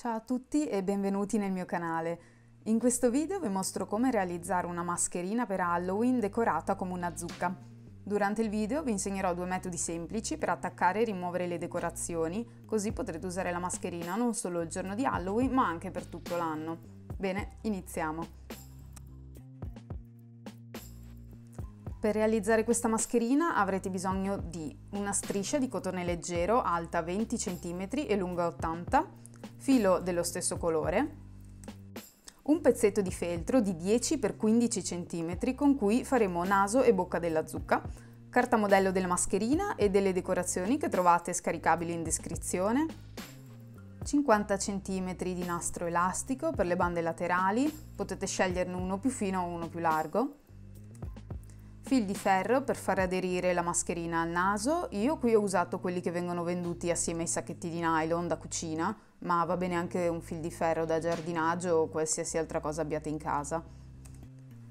Ciao a tutti e benvenuti nel mio canale. In questo video vi mostro come realizzare una mascherina per Halloween decorata come una zucca. Durante il video vi insegnerò due metodi semplici per attaccare e rimuovere le decorazioni, così potrete usare la mascherina non solo il giorno di Halloween ma anche per tutto l'anno. Bene, iniziamo. Per realizzare questa mascherina avrete bisogno di una striscia di cotone leggero alta 20 cm e lunga 80 filo dello stesso colore, un pezzetto di feltro di 10 x 15 cm con cui faremo naso e bocca della zucca, carta modello della mascherina e delle decorazioni che trovate scaricabili in descrizione, 50 cm di nastro elastico per le bande laterali, potete sceglierne uno più fino o uno più largo, fil di ferro per far aderire la mascherina al naso, io qui ho usato quelli che vengono venduti assieme ai sacchetti di nylon da cucina, ma va bene anche un fil di ferro da giardinaggio o qualsiasi altra cosa abbiate in casa.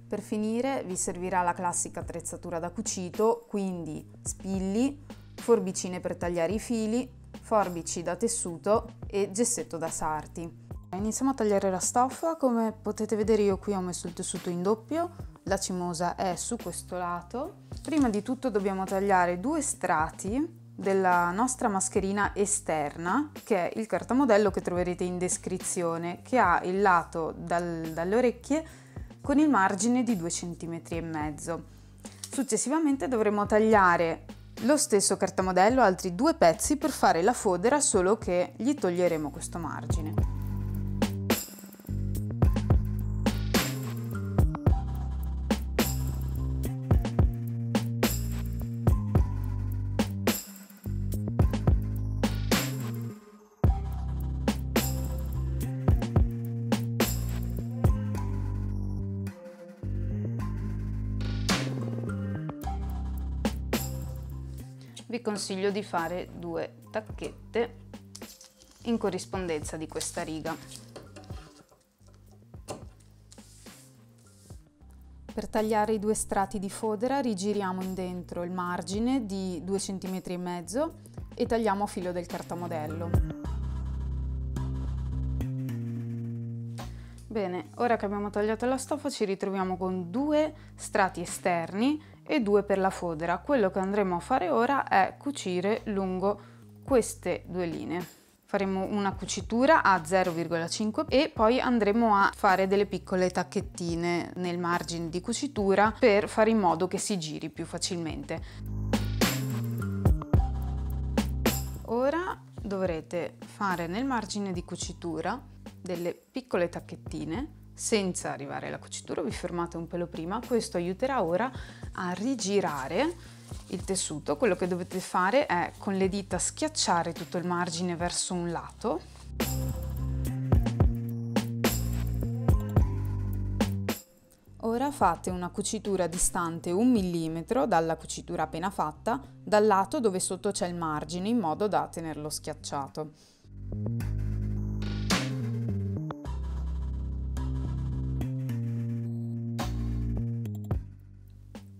Per finire vi servirà la classica attrezzatura da cucito, quindi spilli, forbicine per tagliare i fili, forbici da tessuto e gessetto da sarti. Iniziamo a tagliare la stoffa, come potete vedere io qui ho messo il tessuto in doppio, la cimosa è su questo lato. Prima di tutto dobbiamo tagliare due strati della nostra mascherina esterna, che è il cartamodello che troverete in descrizione, che ha il lato dal, dalle orecchie con il margine di 2 cm. Successivamente dovremo tagliare lo stesso cartamodello altri due pezzi per fare la fodera, solo che gli toglieremo questo margine. Vi consiglio di fare due tacchette in corrispondenza di questa riga. Per tagliare i due strati di fodera rigiriamo in il margine di 2 cm e mezzo e tagliamo a filo del cartamodello. Bene, ora che abbiamo tagliato la stoffa ci ritroviamo con due strati esterni e due per la fodera. Quello che andremo a fare ora è cucire lungo queste due linee. Faremo una cucitura a 0,5 e poi andremo a fare delle piccole tacchettine nel margine di cucitura per fare in modo che si giri più facilmente. Ora dovrete fare nel margine di cucitura delle piccole tacchettine senza arrivare alla cucitura, vi fermate un pelo prima, questo aiuterà ora a rigirare il tessuto. Quello che dovete fare è con le dita schiacciare tutto il margine verso un lato. Ora fate una cucitura distante un millimetro dalla cucitura appena fatta, dal lato dove sotto c'è il margine, in modo da tenerlo schiacciato.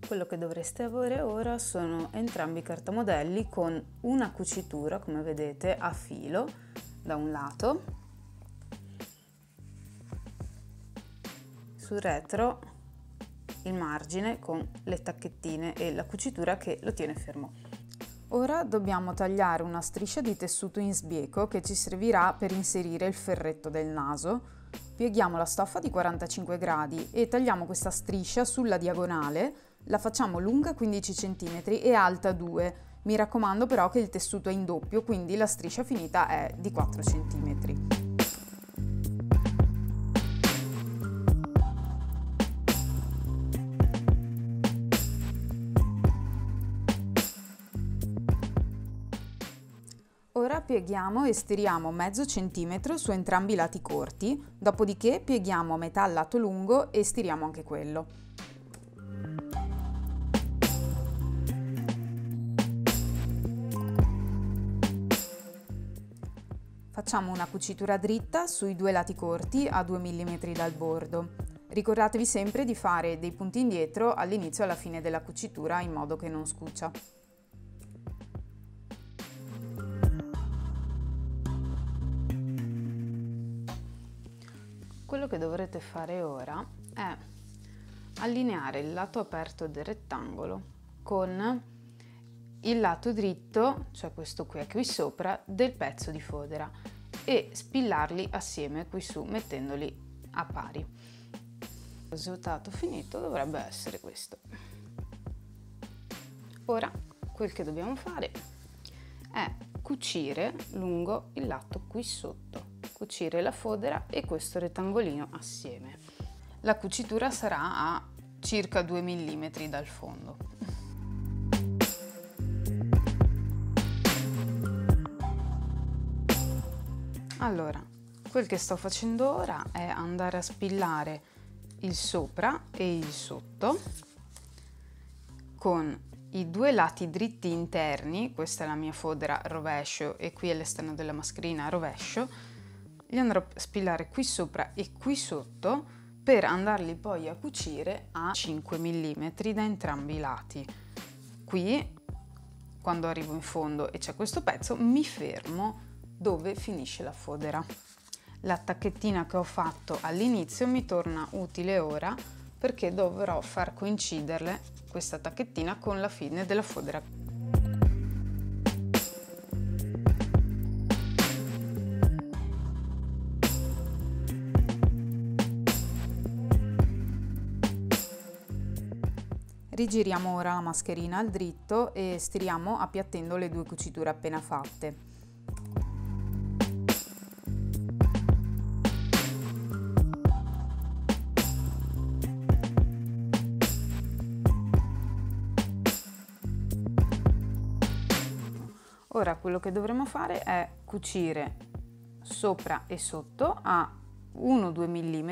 Quello che dovreste avere ora sono entrambi i cartamodelli con una cucitura, come vedete, a filo da un lato, sul retro il margine con le tacchettine e la cucitura che lo tiene fermo. Ora dobbiamo tagliare una striscia di tessuto in sbieco che ci servirà per inserire il ferretto del naso. Pieghiamo la stoffa di 45 gradi e tagliamo questa striscia sulla diagonale la facciamo lunga 15 cm e alta 2 mi raccomando però che il tessuto è in doppio, quindi la striscia finita è di 4 cm. Ora pieghiamo e stiriamo mezzo centimetro su entrambi i lati corti, dopodiché pieghiamo metà il lato lungo e stiriamo anche quello. Facciamo una cucitura dritta sui due lati corti a 2 mm dal bordo. Ricordatevi sempre di fare dei punti indietro all'inizio e alla fine della cucitura in modo che non scuccia. quello che dovrete fare ora è allineare il lato aperto del rettangolo con il lato dritto, cioè questo qui qui sopra, del pezzo di fodera e spillarli assieme qui su mettendoli a pari. Il risultato finito dovrebbe essere questo. Ora quel che dobbiamo fare è cucire lungo il lato qui sotto, cucire la fodera e questo rettangolino assieme. La cucitura sarà a circa 2 mm dal fondo. Allora, quel che sto facendo ora è andare a spillare il sopra e il sotto con i due lati dritti interni, questa è la mia fodera rovescio e qui è l'esterno della mascherina rovescio, li andrò a spillare qui sopra e qui sotto per andarli poi a cucire a 5 mm da entrambi i lati. Qui, quando arrivo in fondo e c'è questo pezzo, mi fermo dove finisce la fodera. La tacchettina che ho fatto all'inizio mi torna utile ora perché dovrò far coinciderle questa tacchettina con la fine della fodera. Rigiriamo ora la mascherina al dritto e stiriamo appiattendo le due cuciture appena fatte. Quello che dovremo fare è cucire sopra e sotto a 1-2 mm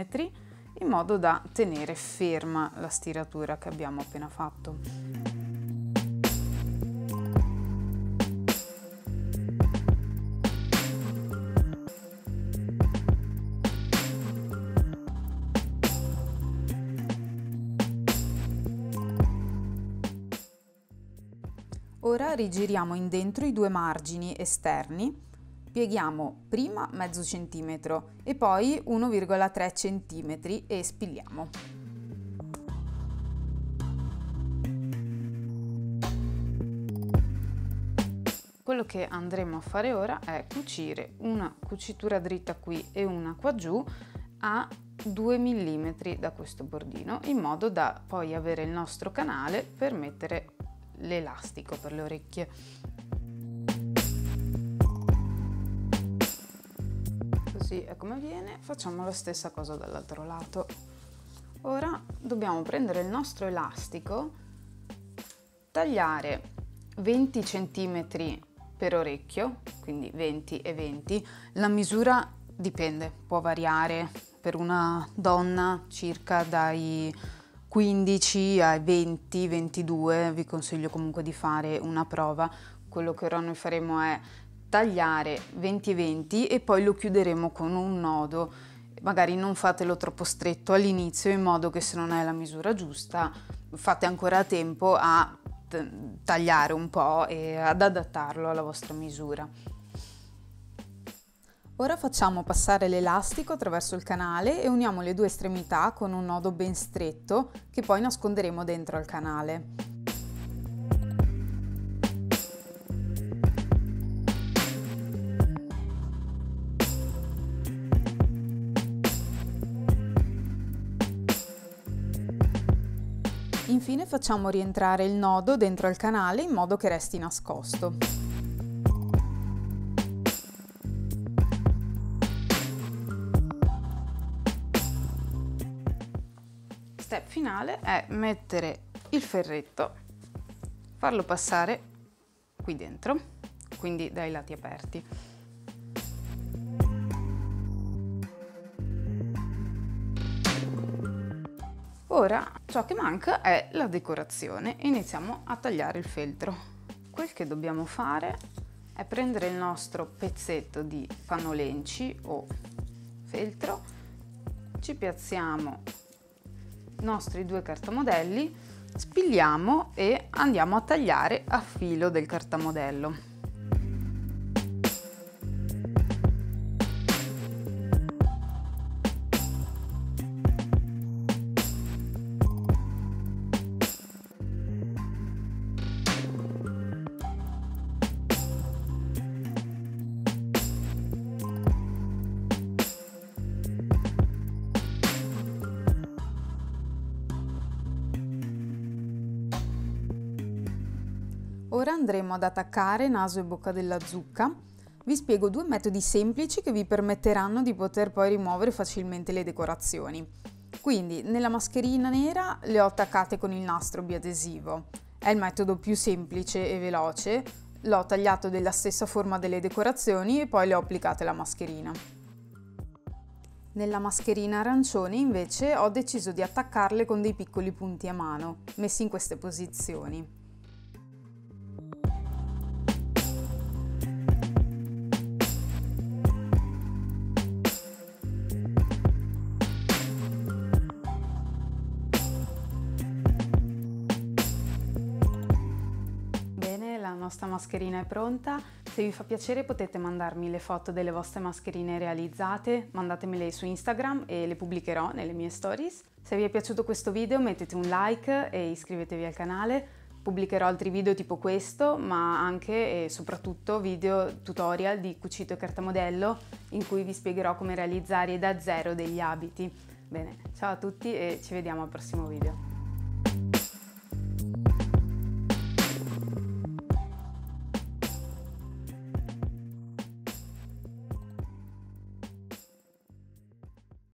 in modo da tenere ferma la stiratura che abbiamo appena fatto. Ora rigiriamo in dentro i due margini esterni, pieghiamo prima mezzo centimetro e poi 1,3 centimetri e spilliamo. Quello che andremo a fare ora è cucire una cucitura dritta qui e una qua giù a 2 mm da questo bordino in modo da poi avere il nostro canale per mettere l'elastico per le orecchie. Così è come viene, facciamo la stessa cosa dall'altro lato. Ora dobbiamo prendere il nostro elastico, tagliare 20 cm per orecchio, quindi 20 e 20. La misura dipende, può variare per una donna circa dai 15 ai 20, 22 vi consiglio comunque di fare una prova. Quello che ora noi faremo è tagliare 20 e 20 e poi lo chiuderemo con un nodo. Magari non fatelo troppo stretto all'inizio in modo che se non è la misura giusta fate ancora tempo a tagliare un po' e ad adattarlo alla vostra misura. Ora facciamo passare l'elastico attraverso il canale e uniamo le due estremità con un nodo ben stretto che poi nasconderemo dentro al canale. Infine facciamo rientrare il nodo dentro al canale in modo che resti nascosto. Step finale è mettere il ferretto, farlo passare qui dentro, quindi dai lati aperti. Ora ciò che manca è la decorazione e iniziamo a tagliare il feltro. Quel che dobbiamo fare è prendere il nostro pezzetto di panolenci o feltro, ci piazziamo nostri due cartamodelli, spigliamo e andiamo a tagliare a filo del cartamodello. Ora andremo ad attaccare naso e bocca della zucca. Vi spiego due metodi semplici che vi permetteranno di poter poi rimuovere facilmente le decorazioni. Quindi nella mascherina nera le ho attaccate con il nastro biadesivo. È il metodo più semplice e veloce. L'ho tagliato della stessa forma delle decorazioni e poi le ho applicate la mascherina. Nella mascherina arancione invece ho deciso di attaccarle con dei piccoli punti a mano, messi in queste posizioni. Nostra mascherina è pronta. Se vi fa piacere potete mandarmi le foto delle vostre mascherine realizzate, mandatemele su Instagram e le pubblicherò nelle mie stories. Se vi è piaciuto questo video mettete un like e iscrivetevi al canale. Pubblicherò altri video tipo questo, ma anche e soprattutto video tutorial di cucito e cartamodello in cui vi spiegherò come realizzare da zero degli abiti. Bene, ciao a tutti e ci vediamo al prossimo video.